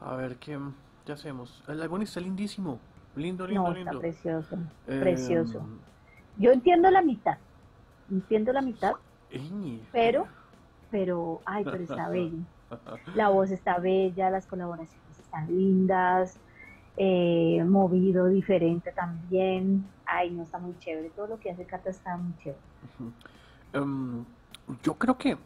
A ver, ¿qué, qué hacemos? El álbum está lindísimo. Lindo, lindo, No, lindo. está precioso, Eh, precioso. Yo entiendo la mitad, entiendo la mitad, pero, pero, ay, pero está bello. La voz está bella, las colaboraciones están lindas, eh, movido diferente también. Ay, no, está muy chévere. Todo lo que hace Cata está muy chévere. Em, yo creo que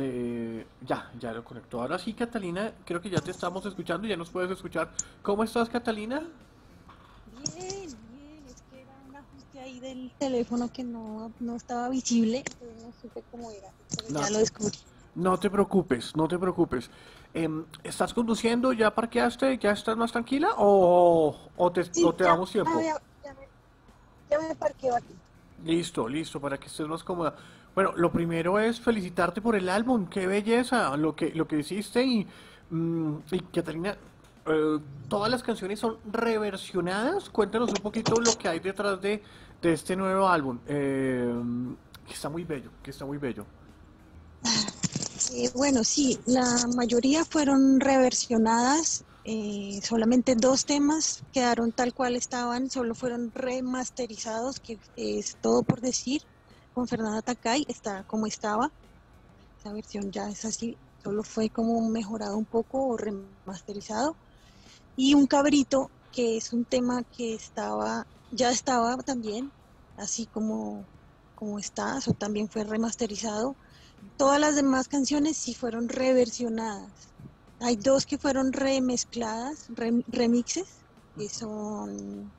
eh, ya, ya lo conectó. Ahora sí, Catalina, creo que ya te estamos escuchando, ya nos puedes escuchar. ¿Cómo estás, Catalina? Bien, bien, es que era un ajuste ahí del teléfono que no, no estaba visible, entonces no supe cómo era, pero No. ya lo descubrí. No te preocupes, no te preocupes. Em, ¿estás conduciendo? ¿Ya parqueaste? ¿Ya estás más tranquila? ¿O, o te, Sí, o te ya, damos tiempo? ya, ya me, ya me parqueo aquí. Listo, listo, para que estés más cómoda. Bueno, lo primero es felicitarte por el álbum, qué belleza lo que, lo que hiciste y, mm, y Catalina, eh, todas las canciones son reversionadas. Cuéntanos un poquito lo que hay detrás de, de este nuevo álbum, eh, que está muy bello, que está muy bello. Eh, bueno, sí, la mayoría fueron reversionadas, eh, solamente dos temas quedaron tal cual estaban, solo fueron remasterizados, que es todo por decir, con Fernanda Takay, está como estaba, esa versión ya es así, solo fue como mejorado un poco o remasterizado, y un cabrito, que es un tema que estaba, ya estaba también, así como, como está, eso también fue remasterizado. Todas las demás canciones sí fueron reversionadas. Hay dos que fueron remezcladas, rem- remixes, que son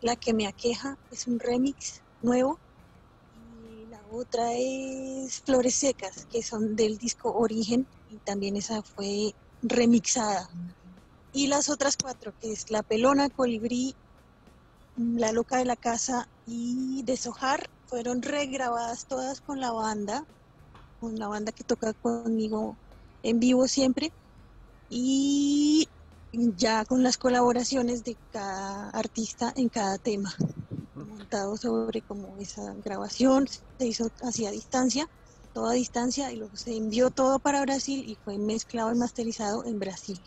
La que me aqueja, es un remix nuevo. Y la otra es Flores Secas, que son del disco Origen, y también esa fue remixada. Y las otras cuatro, que es La Pelona, Colibrí, La Loca de la Casa y Deshojar, fueron regrabadas todas con la banda con la banda que toca conmigo en vivo siempre y ya con las colaboraciones de cada artista en cada tema montado sobre como esa grabación se hizo hacia distancia toda distancia y luego se envió todo para Brasil y fue mezclado y masterizado en Brasil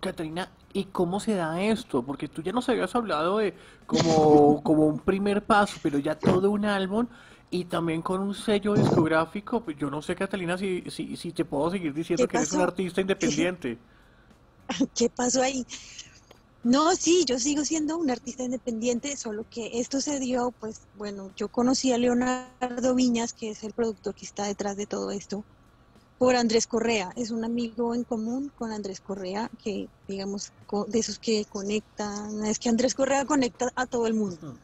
Catalina, ¿y cómo se da esto? Porque tú ya nos habías hablado de como, como un primer paso, pero ya todo un álbum y también con un sello discográfico. Pues yo no sé, Catalina, si, si, si te puedo seguir diciendo ¿Qué que eres un artista independiente. ¿Qué pasó ahí? No, sí, yo sigo siendo un artista independiente, solo que esto se dio, pues bueno, yo conocí a Leonardo Viñas, que es el productor que está detrás de todo esto, por Andrés Correa. Es un amigo en común con Andrés Correa, que digamos, de esos que conectan, es que Andrés Correa conecta a todo el mundo.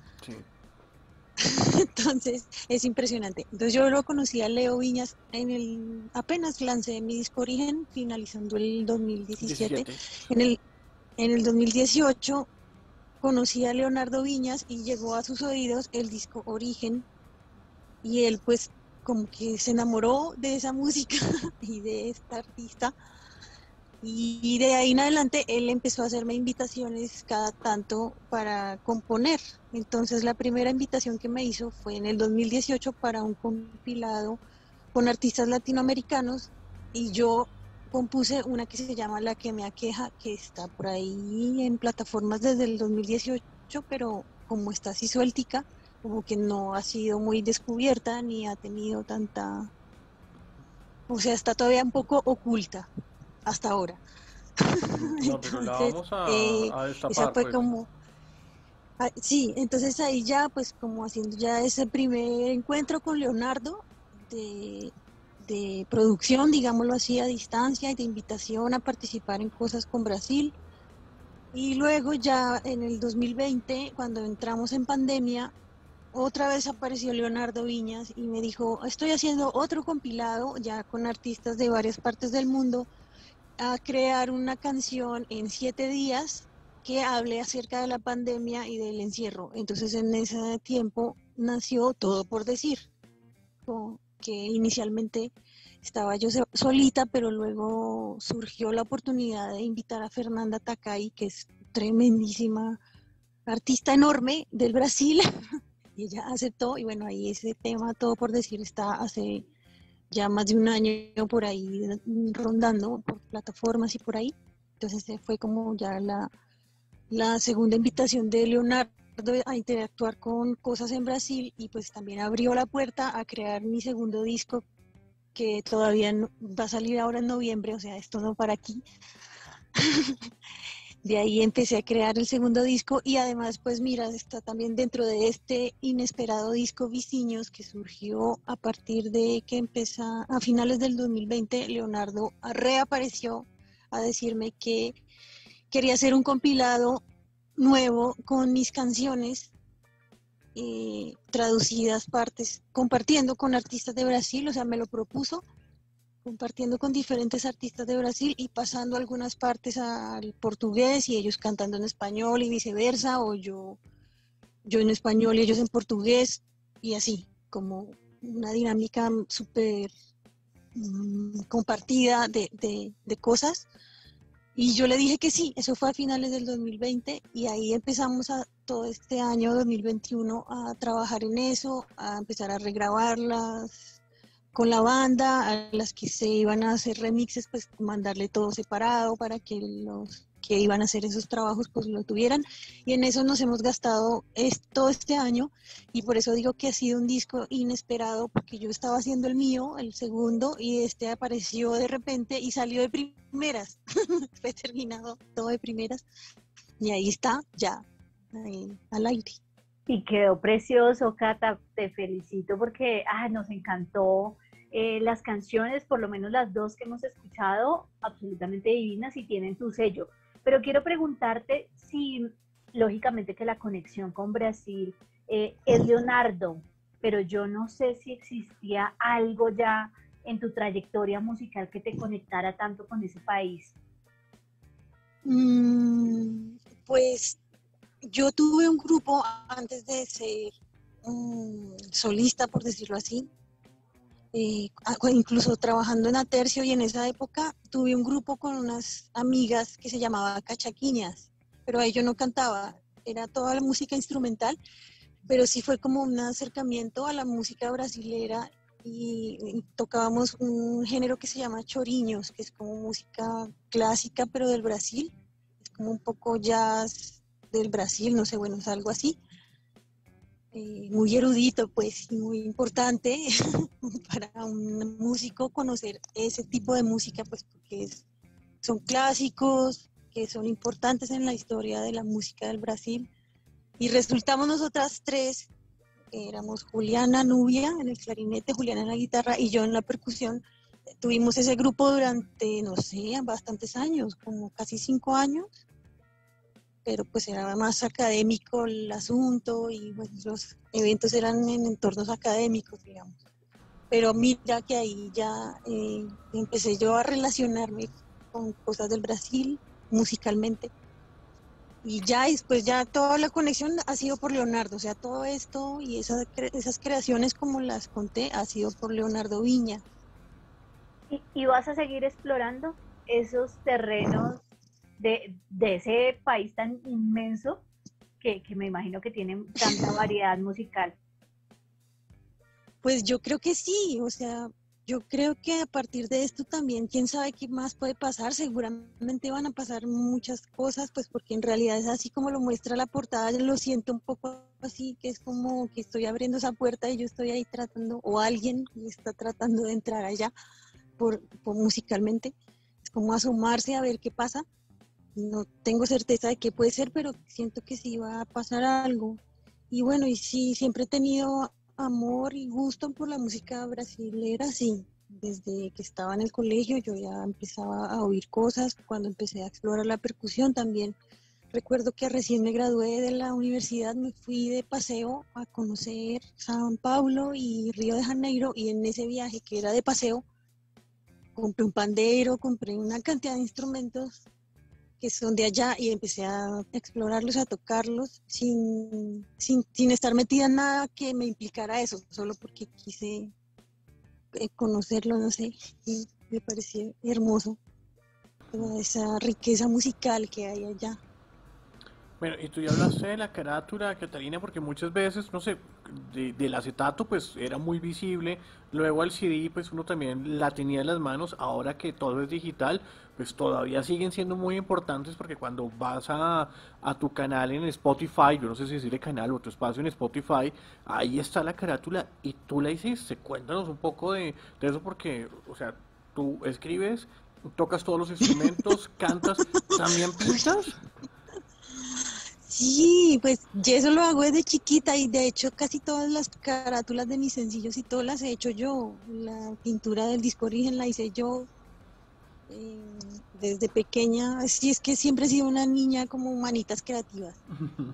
Entonces es impresionante. Entonces yo lo conocí a Leo Viñas en el, apenas lancé mi disco Origen, finalizando el 2017. 17. En el, en el 2018 conocí a Leonardo Viñas y llegó a sus oídos el disco Origen y él pues como que se enamoró de esa música y de esta artista y de ahí en adelante él empezó a hacerme invitaciones cada tanto para componer. Entonces la primera invitación que me hizo fue en el 2018 para un compilado con artistas latinoamericanos y yo compuse una que se llama La que me aqueja, que está por ahí en plataformas desde el 2018, pero como está así sueltica, como que no ha sido muy descubierta ni ha tenido tanta... O sea, está todavía un poco oculta hasta ahora. No, pero la Entonces, vamos a, eh, a esa fue pues. como... ah, Sí, entonces ahí ya, pues como haciendo ya ese primer encuentro con Leonardo de, de producción, digámoslo así, a distancia y de invitación a participar en cosas con Brasil. Y luego ya en el 2020, cuando entramos en pandemia, otra vez apareció Leonardo Viñas y me dijo, estoy haciendo otro compilado ya con artistas de varias partes del mundo a crear una canción en siete días que hable acerca de la pandemia y del encierro. Entonces en ese tiempo nació Todo por Decir, que inicialmente estaba yo so- solita, pero luego surgió la oportunidad de invitar a Fernanda Takay, que es tremendísima artista enorme del Brasil, y ella aceptó, y bueno, ahí ese tema, Todo por Decir, está hace ya más de un año por ahí rondando por plataformas y por ahí. Entonces fue como ya la, la segunda invitación de Leonardo a interactuar con cosas en Brasil y pues también abrió la puerta a crear mi segundo disco que todavía va a salir ahora en noviembre, o sea, esto no para aquí. de ahí empecé a crear el segundo disco y además pues mira, está también dentro de este inesperado disco Viciños que surgió a partir de que empezó a finales del 2020, Leonardo reapareció a decirme que quería hacer un compilado nuevo con mis canciones eh, traducidas partes, compartiendo con artistas de Brasil, o sea, me lo propuso compartiendo con diferentes artistas de Brasil y pasando algunas partes al portugués y ellos cantando en español y viceversa, o yo, yo en español y ellos en portugués y así, como una dinámica súper mm, compartida de, de, cosas. Y yo le dije que sí, eso fue a finales del 2020 y ahí empezamos a todo este año 2021 a trabajar en eso, a empezar a regrabarlas, con la banda, a las que se iban a hacer remixes, pues mandarle todo separado para que los que iban a hacer esos trabajos pues lo tuvieran. Y en eso nos hemos gastado todo este año y por eso digo que ha sido un disco inesperado porque yo estaba haciendo el mío, el segundo, y este apareció de repente y salió de primeras. Fue terminado todo de primeras y ahí está, ya, al aire. Y quedó precioso, Cata, te felicito porque ah, nos encantó eh, las canciones, por lo menos las dos que hemos escuchado, absolutamente divinas y tienen tu sello. Pero quiero preguntarte si, lógicamente, que la conexión con Brasil eh, es Leonardo, pero yo no sé si existía algo ya en tu trayectoria musical que te conectara tanto con ese país. Mm, pues yo tuve un grupo antes de ser solista, por decirlo así, eh, incluso trabajando en Atercio y en esa época tuve un grupo con unas amigas que se llamaba Cachaquiñas, pero ahí yo no cantaba, era toda la música instrumental, pero sí fue como un acercamiento a la música brasilera y, tocábamos un género que se llama choriños, que es como música clásica pero del Brasil, es como un poco jazz del Brasil, no sé, bueno, es algo así. Eh, muy erudito, pues, y muy importante para un músico conocer ese tipo de música, pues, porque son clásicos, que son importantes en la historia de la música del Brasil. Y resultamos nosotras tres, éramos Juliana Nubia en el clarinete, Juliana en la guitarra y yo en la percusión. Tuvimos ese grupo durante, no sé, bastantes años, como casi cinco años pero pues era más académico el asunto y pues, los eventos eran en entornos académicos, digamos. Pero mira que ahí ya eh, empecé yo a relacionarme con cosas del Brasil musicalmente. Y ya después ya toda la conexión ha sido por Leonardo, o sea, todo esto y esas, esas creaciones como las conté ha sido por Leonardo Viña. ¿Y, y vas a seguir explorando esos terrenos de, ese país tan inmenso que, me imagino que tiene tanta variedad musical. Pues yo creo que sí, o sea, yo creo que a partir de esto también, quién sabe qué más puede pasar, seguramente van a pasar muchas cosas, pues porque en realidad es así como lo muestra la portada, yo lo siento un poco así, que es como que estoy abriendo esa puerta y yo estoy ahí tratando, o alguien está tratando de entrar allá por, por musicalmente, es como asomarse a ver qué pasa, no tengo certeza de qué puede ser, pero siento que sí va a pasar algo. Y bueno, y sí, siempre he tenido amor y gusto por la música brasilera, sí. Desde que estaba en el colegio yo ya empezaba a oír cosas, cuando empecé a explorar la percusión también. Recuerdo que recién me gradué de la universidad, me fui de paseo a conocer San Paulo y Río de Janeiro y en ese viaje que era de paseo, compré un pandero, compré una cantidad de instrumentos que son de allá y empecé a explorarlos, a tocarlos sin, sin, sin estar metida en nada que me implicara eso, solo porque quise eh, conocerlo, no sé, y me pareció hermoso toda esa riqueza musical que hay allá. Bueno, y tú ya hablaste de la carátula, Catalina, porque muchas veces, no sé, del acetato pues era muy visible, luego al CD pues uno también la tenía en las manos, ahora que todo es digital pues todavía siguen siendo muy importantes porque cuando vas a, a tu canal en Spotify, yo no sé si decirle canal o tu espacio en Spotify, ahí está la carátula y tú la hiciste, cuéntanos un poco de, de eso porque, o sea, tú escribes, tocas todos los instrumentos, cantas, ¿también pintas? Sí, pues yo eso lo hago desde chiquita y de hecho casi todas las carátulas de mis sencillos y todas las he hecho yo. La pintura del disco origen la hice yo eh, desde pequeña. Sí, es que siempre he sido una niña como manitas creativas.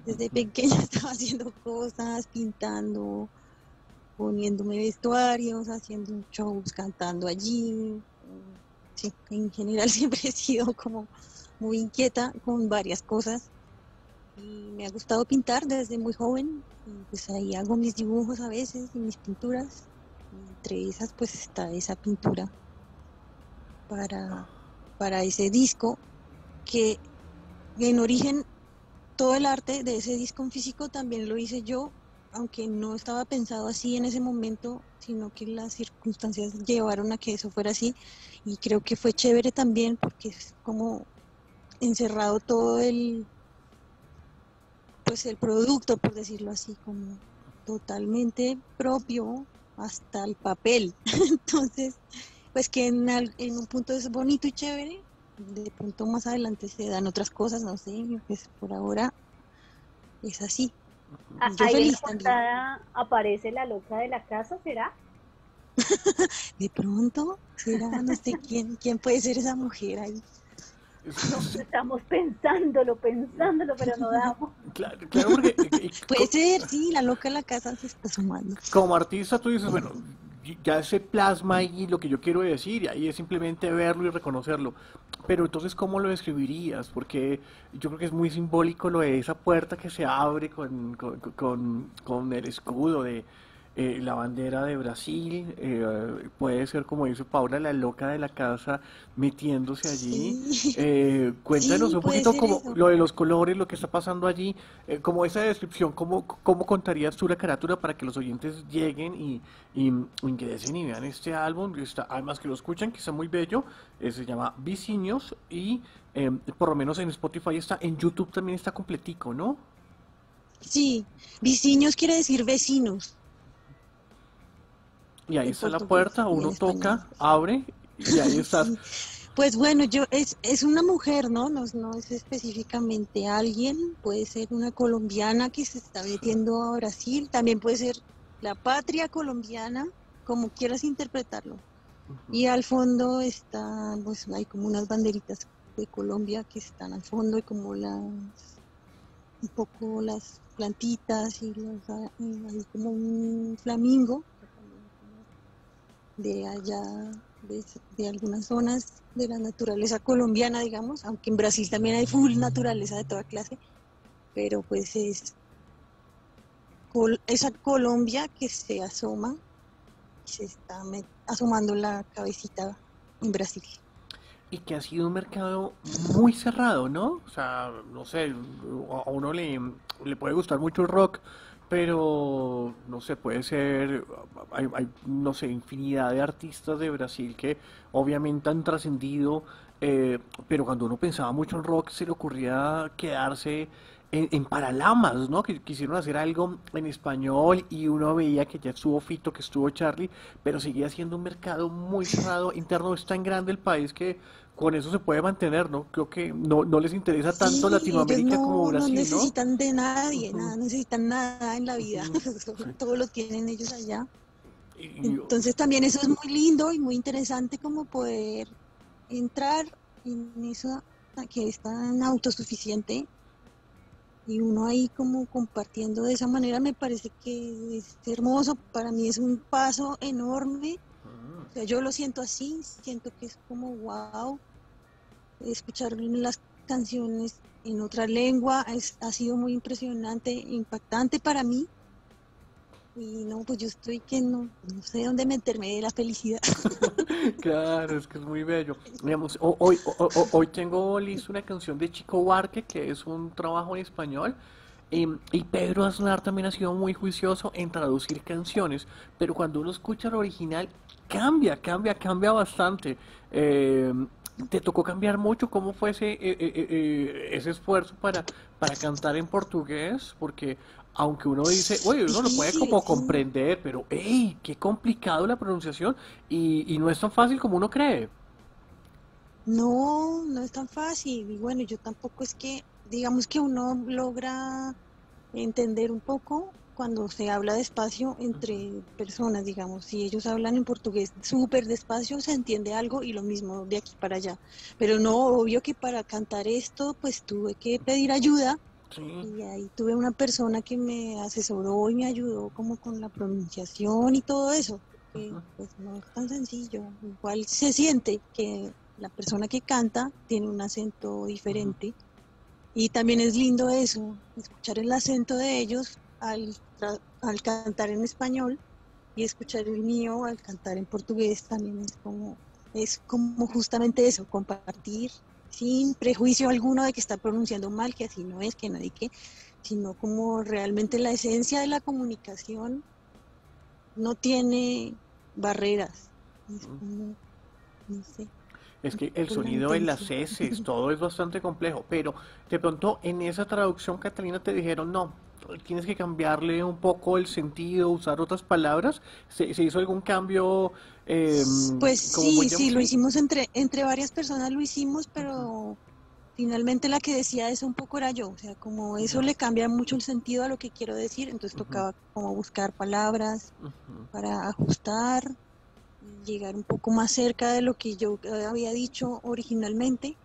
Desde pequeña estaba haciendo cosas, pintando, poniéndome vestuarios, haciendo shows, cantando allí. Sí, en general siempre he sido como muy inquieta con varias cosas y me ha gustado pintar desde muy joven. Y pues ahí hago mis dibujos a veces y mis pinturas. entre esas pues está esa pintura para, para ese disco que en origen todo el arte de ese disco en físico también lo hice yo, aunque no estaba pensado así en ese momento, sino que las circunstancias llevaron a que eso fuera así y creo que fue chévere también porque es como encerrado todo el pues el producto, por decirlo así, como totalmente propio hasta el papel. Entonces, pues que en, en, un punto es bonito y chévere, de pronto más adelante se dan otras cosas, no sé, pues por ahora es así. Ah, Yo Ahí feliz en la aparece la loca de la casa, ¿será? de pronto, será, no sé quién, quién puede ser esa mujer ahí. Estamos pensándolo, pensándolo, pero no damos. Claro, claro porque... Eh, eh, Puede ser, sí, la loca en la casa se está sumando. Como artista tú dices, bueno, ya se plasma ahí lo que yo quiero decir, y ahí es simplemente verlo y reconocerlo. Pero entonces, ¿cómo lo describirías? Porque yo creo que es muy simbólico lo de esa puerta que se abre con, con, con el escudo de eh, la bandera de Brasil, eh, puede ser como dice Paula, la loca de la casa metiéndose allí. Eh, cuéntanos un poquito como lo de los colores, lo que está pasando allí, como esa descripción, ¿cómo, ¿cómo contarías tú la carátula para que los oyentes lleguen y, y ingresen y vean este álbum? Está, además que lo escuchan, que está muy bello, se llama Viciños y por lo menos en Spotify está, en YouTube también está completico, ¿no? Sí, Viciños quiere decir vecinos. Y ahí está la puerta, uno toca, abre y ahí está. Pues bueno, yo es, es una mujer, ¿no? ¿no? No es específicamente alguien, puede ser una colombiana que se está metiendo a Brasil, también puede ser la patria colombiana, como quieras interpretarlo. Y al fondo está, pues hay como unas banderitas de Colombia que están al fondo y como las, un poco las plantitas y, hay como un flamingo de allá, de, algunas zonas de la naturaleza colombiana, digamos, aunque en Brasil también hay full naturaleza de toda clase, pero pues es esa Colombia que se asoma, se está asomando la cabecita en Brasil. Y que ha sido un mercado muy cerrado, ¿no? O sea, no sé, a uno le, le puede gustar mucho el rock, pero no sé, puede ser, hay, no sé, infinidad de artistas de Brasil que obviamente han trascendido, eh, pero cuando uno pensaba mucho en rock se le ocurría quedarse en, Paralamas, ¿no? Que quisieron hacer algo en español y uno veía que ya estuvo Fito, que estuvo Charlie, pero seguía siendo un mercado muy cerrado, interno, es tan grande el país que con eso se puede mantener, ¿no? Creo que no, no les interesa tanto Latinoamérica como Brasil, ¿no? necesitan de nadie, nada, necesitan nada en la vida, todo lo tienen ellos allá. Entonces también eso es muy lindo y muy interesante como poder entrar en eso que es tan autosuficiente y uno ahí como compartiendo de esa manera me parece que es hermoso, para mí es un paso enorme, ah. yo lo siento así, siento que es como wow, escuchar las canciones en otra lengua es, ha sido muy impresionante, impactante para mí. Y no, pues yo estoy que no, no sé dónde meterme de la felicidad. claro, es que es muy bello. Digamos, hoy, hoy, hoy tengo listo una canción de Chico Barque, que es un trabajo en español. Em, y Pedro Aznar también ha sido muy juicioso en traducir canciones, pero cuando uno escucha el original, cambia, cambia, cambia bastante. Em, ¿Te tocó cambiar mucho? ¿Cómo fue ese, eh, eh, eh, ese esfuerzo para, para cantar en portugués? Porque aunque uno dice, oye, uno lo puede como comprender, pero ¡ey! ¡Qué complicado la pronunciación! Y, y no es tan fácil como uno cree. No, no es tan fácil. Y bueno, yo tampoco es que, digamos que uno logra entender un poco cuando se habla despacio entre personas, digamos, si ellos hablan en portugués súper despacio, se entiende algo y lo mismo de aquí para allá. Pero no, obvio que para cantar esto, pues tuve que pedir ayuda y ahí tuve una persona que me asesoró y me ayudó como con la pronunciación y todo eso. pues no es tan sencillo. Igual se siente que la persona que canta tiene un acento diferente. Y también es lindo eso, escuchar el acento de ellos al, al cantar en español y escuchar el mío al cantar en portugués también es como, es como justamente eso, compartir sin prejuicio alguno de que está pronunciando mal, que así no es, que nadie que, sino como realmente la esencia de la comunicación no tiene barreras. Es como, no sé. Es que el sonido de las S, todo es bastante complejo, pero de pronto en esa traducción, Catalina, te dijeron, no, tienes que cambiarle un poco el sentido, usar otras palabras. ¿Se, hizo algún cambio? Eh, pues sí, sí, lo hicimos entre, entre varias personas, lo hicimos, pero finalmente la que decía eso un poco era yo, o sea, como eso le cambia mucho el sentido a lo que quiero decir, entonces tocaba como buscar palabras para ajustar llegar un poco más cerca de lo que yo había dicho originalmente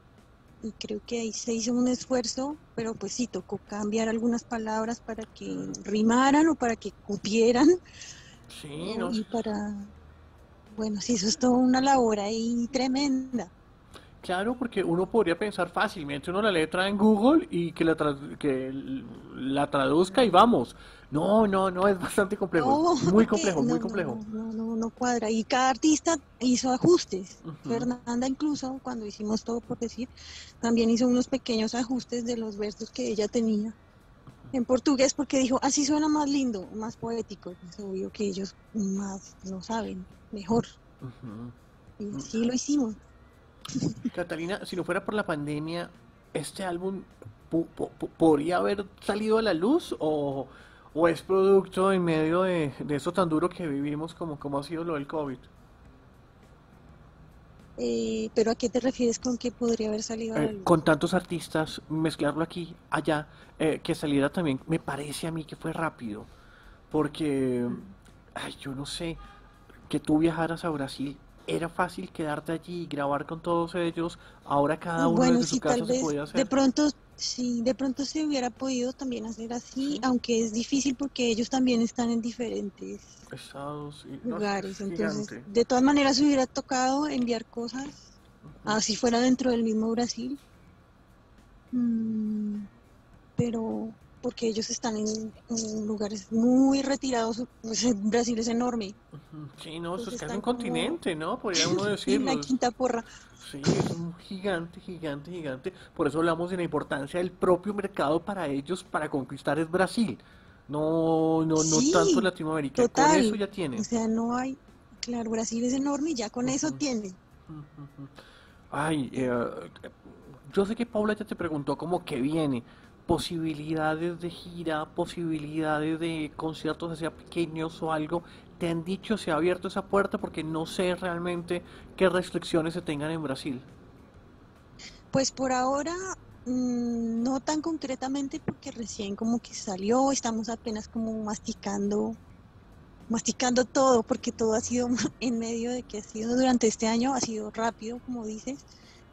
y creo que ahí se hizo un esfuerzo, pero pues sí, tocó cambiar algunas palabras para que rimaran o para que cupieran. Sí, Y para, bueno, sí, eso es toda una labor ahí tremenda. Claro, porque uno podría pensar fácilmente uno la letra en Google y que la, que la traduzca y vamos. No, no, no, es bastante complejo. muy complejo, muy complejo. No, no, no, cuadra. Y cada artista hizo ajustes. Fernanda incluso, cuando hicimos todo por decir, también hizo unos pequeños ajustes de los versos que ella tenía en portugués porque dijo, así suena más lindo, más poético. Es obvio que ellos más lo saben, mejor. Y sí lo hicimos. Catalina, si no fuera por la pandemia, ¿este álbum podría haber salido a la luz o, es producto en medio de, eso tan duro que vivimos como, como ha sido lo del COVID? Eh, ¿Pero a qué te refieres con que podría haber salido a la eh, luz? Con tantos artistas, mezclarlo aquí, allá, eh, que saliera también, me parece a mí que fue rápido, porque, ay, yo no sé, que tú viajaras a Brasil era fácil quedarte allí y grabar con todos ellos. Ahora cada uno bueno, desde su casa se podía hacer. De pronto, sí, de pronto se hubiera podido también hacer así, aunque es difícil porque ellos también están en diferentes lugares. Entonces, de todas maneras, hubiera tocado enviar cosas, así fuera dentro del mismo Brasil. Mm, pero porque ellos están en, lugares muy retirados. Pues, Brasil es enorme. Sí, no, eso es casi un continente, ¿no? Podría uno decirlo. la quinta porra. Sí, es un gigante, gigante, gigante. Por eso hablamos de la importancia del propio mercado para ellos para conquistar es Brasil. No, no, no tanto Latinoamérica. Con eso ya tiene. O sea, no hay. Claro, Brasil es enorme y ya con eso tiene. Ay, eh, yo sé que Paula ya te preguntó cómo que viene posibilidades de gira, posibilidades de conciertos, sea pequeños o algo, te han dicho se ha abierto esa puerta porque no sé realmente qué restricciones se tengan en Brasil. Pues por ahora mm, no tan concretamente porque recién como que salió, estamos apenas como masticando masticando todo porque todo ha sido en medio de que ha sido durante este año ha sido rápido como dices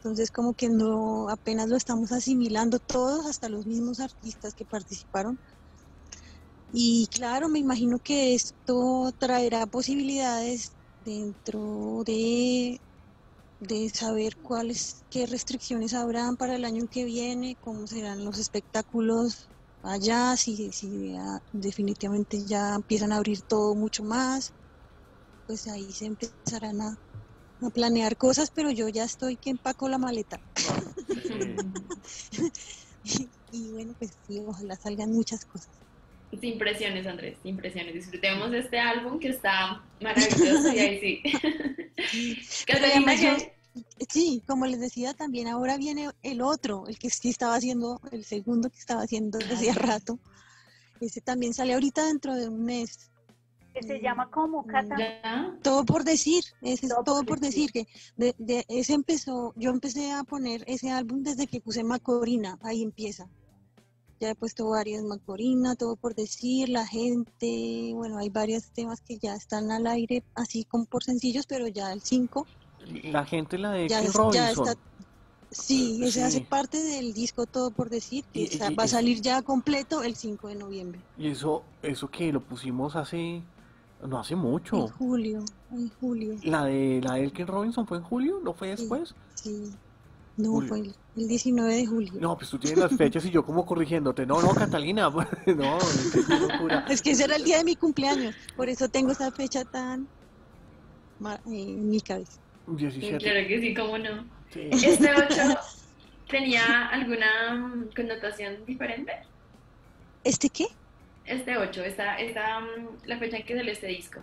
entonces como que no apenas lo estamos asimilando todos, hasta los mismos artistas que participaron. Y claro, me imagino que esto traerá posibilidades dentro de, de saber cuáles, qué restricciones habrán para el año que viene, cómo serán los espectáculos allá, si, si definitivamente ya empiezan a abrir todo mucho más, pues ahí se empezarán a, a planear cosas, pero yo ya estoy que empaco la maleta. y, bueno, pues sí, ojalá salgan muchas cosas. Impresiones, Andrés, impresiones. Disfrutemos de este álbum que está maravilloso y ahí sí. sí, como les decía, también ahora viene el otro, el que sí estaba haciendo, el segundo que estaba haciendo desde hace rato. Ese también sale ahorita dentro de un mes. Que se llama como Cata. Todo por decir, ese todo, es todo por, decir. que de, ese empezó, yo empecé a poner ese álbum desde que puse Macorina, ahí empieza. Ya he puesto varias Macorina, todo por decir, la gente, bueno, hay varios temas que ya están al aire, así como por sencillos, pero ya el 5. La gente, la de ya, Robinson. Sí, ese hace parte del disco Todo por Decir, que va a salir ya completo el 5 de noviembre. ¿Y eso, eso que lo pusimos hace, no hace mucho? En julio, en julio. ¿La de, la de Elkin Robinson fue en julio? ¿No fue después? Sí, no, fue el, 19 de julio. No, pues tú tienes las fechas y yo como corrigiéndote. No, no, Catalina, no, Es que ese era el día de mi cumpleaños, por eso tengo esa fecha tan en mi cabeza. 17. Claro que sí, cómo no. ¿Este 8 tenía alguna connotación diferente? ¿Este qué? Este 8, esta, esta, la fecha en que salió este disco.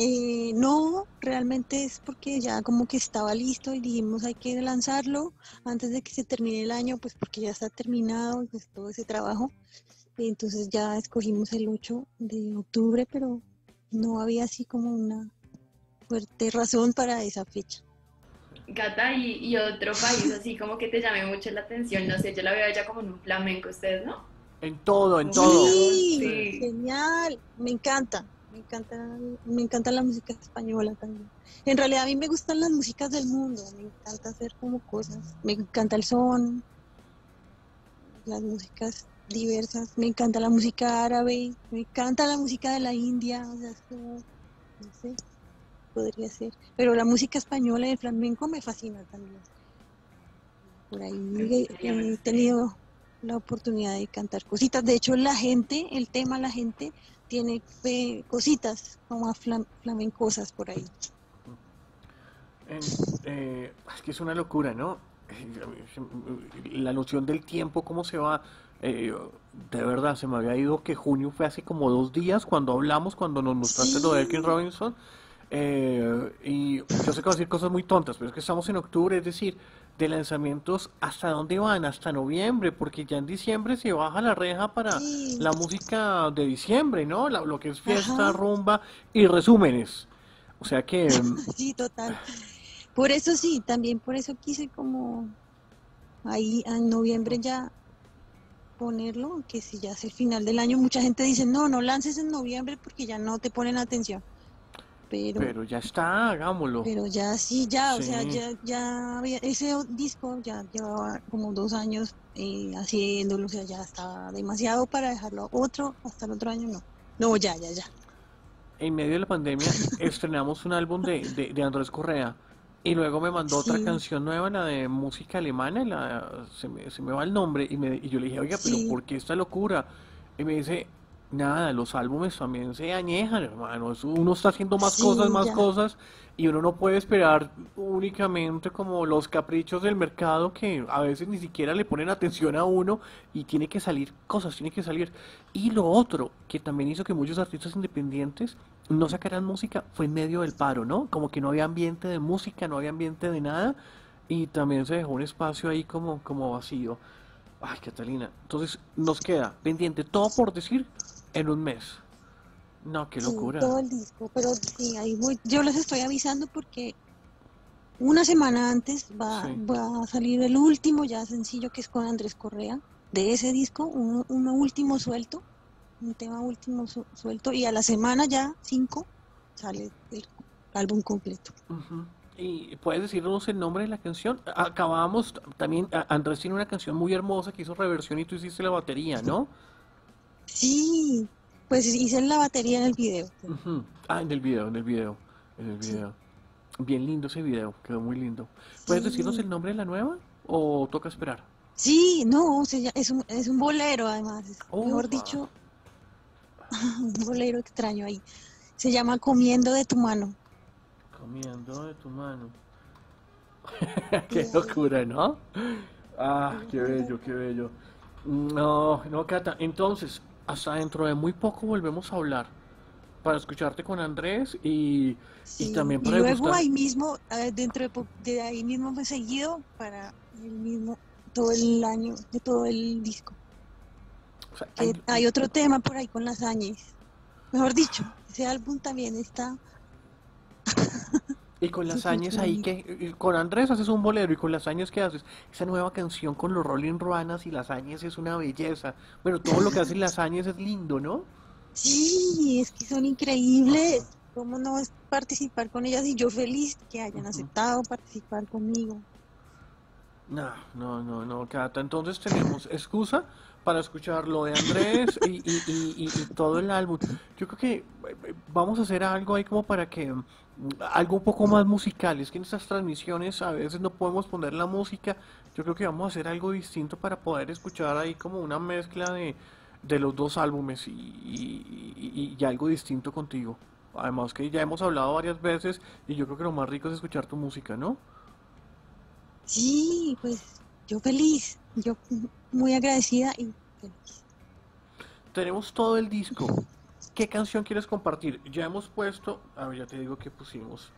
Eh, no, realmente es porque ya como que estaba listo y dijimos hay que lanzarlo antes de que se termine el año, pues porque ya está terminado pues, todo ese trabajo. Y entonces ya escogimos el 8 de octubre, pero no había así como una fuerte razón para esa fecha. Gata, y, otro país así como que te llame mucho la atención, no sé, yo la veo ya como en un flamenco, ustedes, ¿no? En todo, en todo. Sí, genial, me encanta, me encanta, me encanta la música española también. En realidad a mí me gustan las músicas del mundo, me encanta hacer como cosas, me encanta el son, las músicas diversas, me encanta la música árabe, me encanta la música de la India, o sea, es como, no sé, podría ser. Pero la música española y el flamenco me fascina también. Por ahí he, tenido la oportunidad de cantar cositas. De hecho, la gente, el tema la gente, tiene eh, cositas como flamencosas por ahí. Eh, es que es una locura, ¿no? La noción del tiempo, cómo se va. Eh, de verdad, se me había ido que junio fue hace como dos días cuando hablamos, cuando nos mostraste lo de Elkin Robinson. Eh, y yo sé que voy a decir cosas muy tontas, pero es que estamos en octubre, es decir, de lanzamientos, ¿hasta dónde van? Hasta noviembre, porque ya en diciembre se baja la reja para la música de diciembre, ¿no? lo que es fiesta, rumba y resúmenes. O sea que... Sí, total. Por eso sí, también por eso quise como ahí en noviembre ya ponerlo, que si ya es el final del año, mucha gente dice, no, no lances en noviembre porque ya no te ponen atención pero, ya está, hagámoslo. Pero ya sí, ya, o sea, ya, ya ese disco ya llevaba como dos años eh, haciéndolo, o sea, ya estaba demasiado para dejarlo otro, hasta el otro año no. No, ya, ya, ya. En medio de la pandemia estrenamos un álbum de, de, Andrés Correa y luego me mandó otra canción nueva, la de música alemana, la, se, me, se me va el nombre y, me, y yo le dije, oiga, pero ¿por qué esta locura? Y me dice, nada, los álbumes también se añejan, hermano. Uno está haciendo más cosas, más cosas, y uno no puede esperar únicamente como los caprichos del mercado que a veces ni siquiera le ponen atención a uno y tiene que salir cosas, tiene que salir. Y lo otro que también hizo que muchos artistas independientes no sacaran música fue en medio del paro, ¿no? Como que no había ambiente de música, no había ambiente de nada, y también se dejó un espacio ahí como, como vacío. Ay, Catalina. Entonces nos queda pendiente todo por decir en un mes. No, qué locura. todo el disco, pero sí, ahí voy. Yo les estoy avisando porque una semana antes va, va a salir el último ya sencillo que es con Andrés Correa de ese disco, uno, último suelto, un tema último suelto y a la semana ya, cinco, sale el álbum completo. ¿Y puedes decirnos el nombre de la canción? Acabamos, también, Andrés tiene una canción muy hermosa que hizo reversión y tú hiciste la batería, ¿no? Sí, pues hice la batería en el video. Ah, en el video, en el video, en el video. Bien lindo ese video, quedó muy lindo. ¿Puedes decirnos el nombre de la nueva o toca esperar? Sí, no, es, un, es un bolero además, mejor dicho, un bolero extraño ahí. Se llama Comiendo de tu mano. Comiendo de tu mano. qué locura, ¿no? Ah, qué bello, qué bello. No, no, Cata. Entonces, hasta dentro de muy poco volvemos a hablar para escucharte con Andrés y, y también para y luego ahí mismo, eh, dentro de, de, ahí mismo me seguido para el mismo, todo el año, de todo el disco. hay... otro tema por ahí con las añes. Mejor dicho, ese álbum también está... Y con las años ahí que, con Andrés haces un bolero y con las años que haces, esa nueva canción con los Rolling Ruanas y las años es una belleza. Bueno, todo lo que hacen las años es lindo, ¿no? Sí, es que son increíbles. ¿Cómo no participar con ellas? Y yo feliz que hayan aceptado participar conmigo. No, no, no, no, Cata. Entonces tenemos excusa para escuchar lo de Andrés y, y, y, todo el álbum. Yo creo que eh, vamos a hacer algo ahí como para que mm, algo un poco más musical. Es que en estas transmisiones a veces no podemos poner la música. Yo creo que vamos a hacer algo distinto para poder escuchar ahí como una mezcla de, de los dos álbumes y, y algo distinto contigo. Además que ya hemos hablado varias veces y yo creo que lo más rico es escuchar tu música, ¿no? Sí, pues yo feliz, yo muy agradecida y feliz. Tenemos todo el disco. ¿Qué canción quieres compartir? Ya hemos puesto, a ver, ya te digo que pusimos.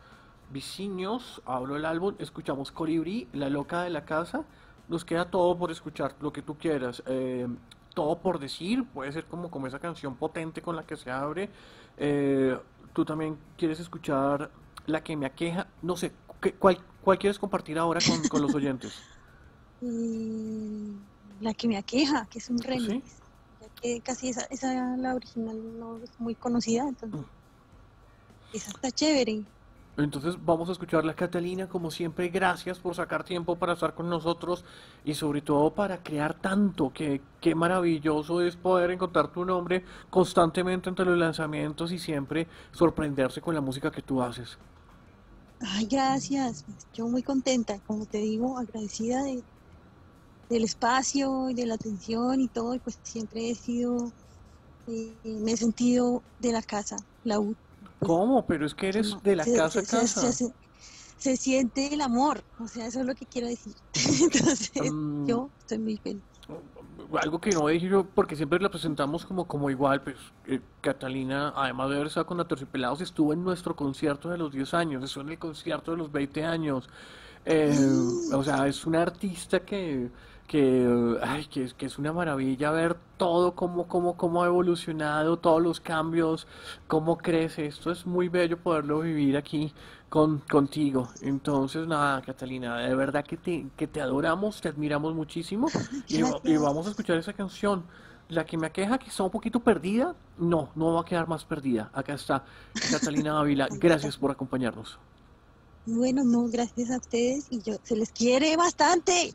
Viciños, hablo el álbum, escuchamos Colibrí, La Loca de la Casa. Nos queda todo por escuchar, lo que tú quieras. Eh, todo por decir, puede ser como, como esa canción potente con la que se abre. Eh, tú también quieres escuchar La que me aqueja. No sé, ¿cuál, ¿Cuál quieres compartir ahora con, los oyentes? Mm, la que me aqueja, que es un remix. que casi esa, esa, la original no es muy conocida, entonces. Mm. Esa está chévere. Entonces vamos a escucharla, Catalina, como siempre, gracias por sacar tiempo para estar con nosotros y sobre todo para crear tanto, que qué maravilloso es poder encontrar tu nombre constantemente entre los lanzamientos y siempre sorprenderse con la música que tú haces. Ay, gracias. Yo muy contenta, como te digo, agradecida de, del espacio y de la atención y todo, y pues siempre he sido, eh, me he sentido de la casa, la U. ¿Cómo? Pero es que eres de la casa, casa. Se, siente el amor, o sea, eso es lo que quiero decir. Entonces, mm. yo estoy muy feliz algo que no dije yo, porque siempre la presentamos como, como igual, pues eh, Catalina, además de haber estado con Atercipelados, estuvo en nuestro concierto de los 10 años, estuvo en el concierto de los 20 años. Eh, o sea, es una artista que, que, ay, que, que, es una maravilla ver todo, cómo, cómo, cómo ha evolucionado, todos los cambios, cómo crece. Esto es muy bello poderlo vivir aquí con, contigo. Entonces, nada, Catalina, de verdad que te, que te adoramos, te admiramos muchísimo y, vamos a escuchar esa canción. La que me aqueja, que está un poquito perdida, no, no va a quedar más perdida. Acá está Catalina Ávila. Gracias por acompañarnos. Bueno, no, gracias a ustedes y yo se les quiere bastante.